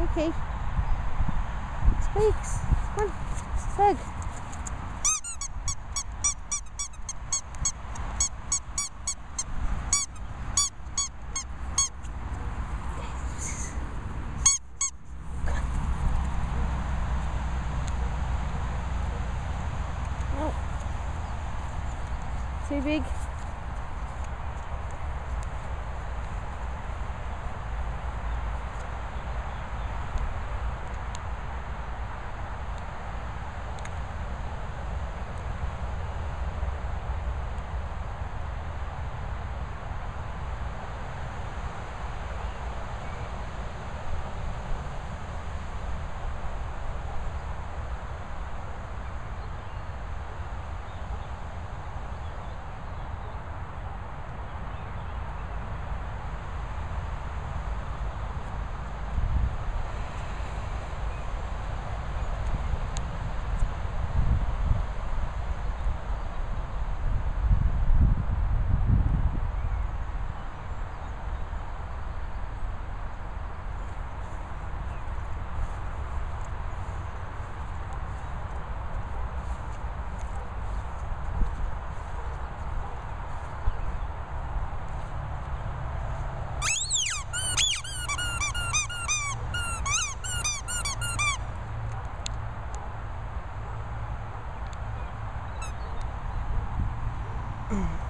Okay. Squeaks. Come on. Bug. Too big. Mm.